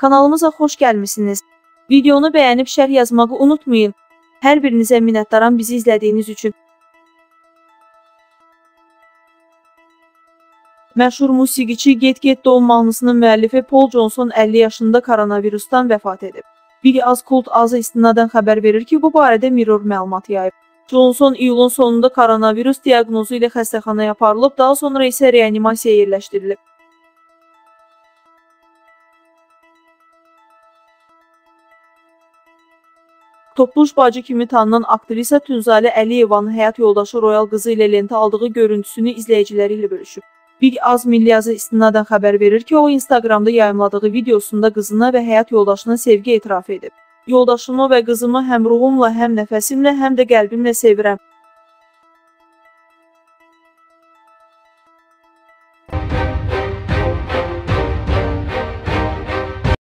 Kanalımıza xoş gəlmisiniz. Videonu bəyənib şərh yazmağı unutmayın. Hər birinizə minnətdaram bizi izlədiyiniz üçün. Məşhur musiqiçi Get Get Down mahnısının müəllifi Paul Johnson 50 yaşında koronavirusdan vəfat edib. Bir az kult azı istinadən xəbər verir ki, bu barədə Mirror məlumat yayıb. Johnson iyulun sonunda koronavirus diaqnozu ilə xəstəxanaya aparılıb, daha sonra isə reanimasiyaya yerləşdirilib. Topluş bacı kimi tanınan aktrisa Tünzalə Əliyevanın həyat yoldaşı Royal qızı ilə lentə aldığı görüntüsünü izləyiciləri ilə bölüşüb. Bir az milliyazı istinadən xəbər verir ki, o Instagramda yayımladığı videosunda qızına və həyat yoldaşına sevgi etiraf edib. Yoldaşımı və qızımı həm ruhumla, həm nəfəsimlə, həm də qəlbimlə sevirəm.